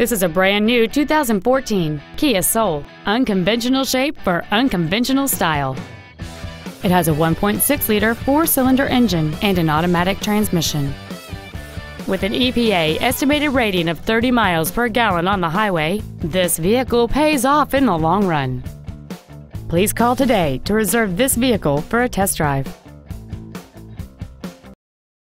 This is a brand new 2014 Kia Soul. Unconventional shape for unconventional style. It has a 1.6-liter four-cylinder engine and an automatic transmission. With an EPA estimated rating of 30 miles per gallon on the highway, this vehicle pays off in the long run. Please call today to reserve this vehicle for a test drive.